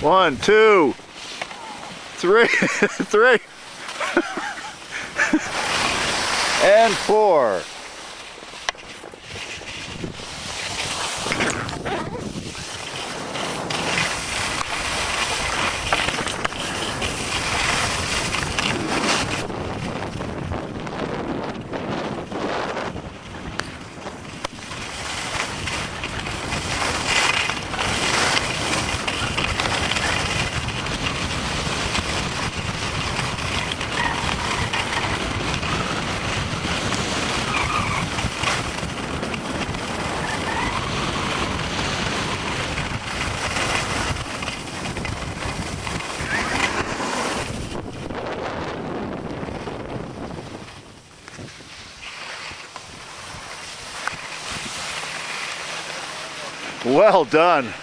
One, two, three, three, and four. Well done.